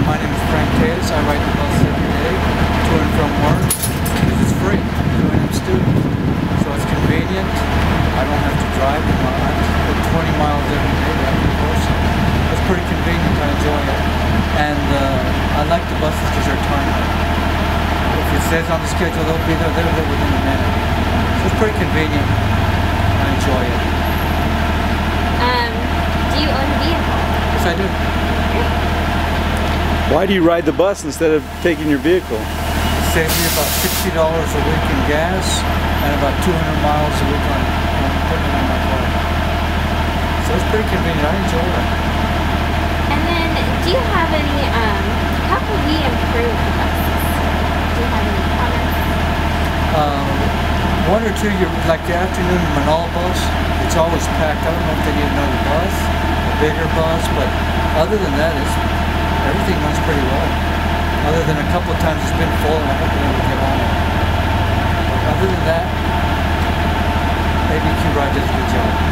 Okay, my name is Frank Tellez. I ride the bus every day to and from work because it's free. I'm a student. So it's convenient. I don't have to drive. I have to put 20 miles every day back and forth. It's pretty convenient. I enjoy it. And uh, I like the buses because they're timely. If it says on the schedule they'll be there, they're there within a minute. So it's pretty convenient. I enjoy it. Um, do you own a vehicle? Yes, I do. Why do you ride the bus instead of taking your vehicle? It saves me about sixty dollars a week in gas and about two hundred miles a week on, on putting on my car. So it's pretty convenient. I enjoy it. And then, do you have any, um, how can we improve the buses? Do you have any comments? Um, one or two, you're, like the afternoon Menaul bus, it's always packed. I don't know if they need another bus, a bigger bus, but other than that, it's everything runs pretty well. Other than a couple of times it's been full and I haven't been able to get on it. But other than that, ABQ Ride does a good job.